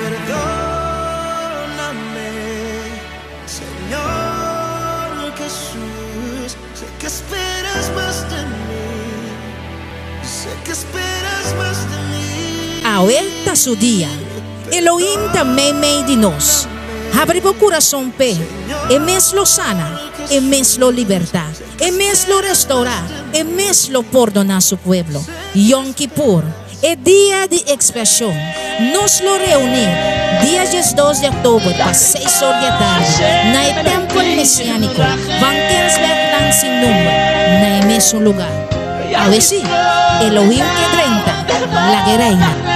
Perdóname, Señor Jesús. Sé que esperas más de mí. Sé que esperas más de mí. Awelta su dia. Elohim também meio de nós. Abre o coração pé. E mesmo sana. E mesmo libertar. E mesmo restaurar. E mesmo perdonar su pueblo. Yom Kippur. É dia de expressão. Nos lo reunir. Dia 2 de outubro, para 6 horas da tarde. Na templo messiânico. Vankensberg lang sin número. Na mesmo lugar. A ver si. Elohim que 30. La guerreira.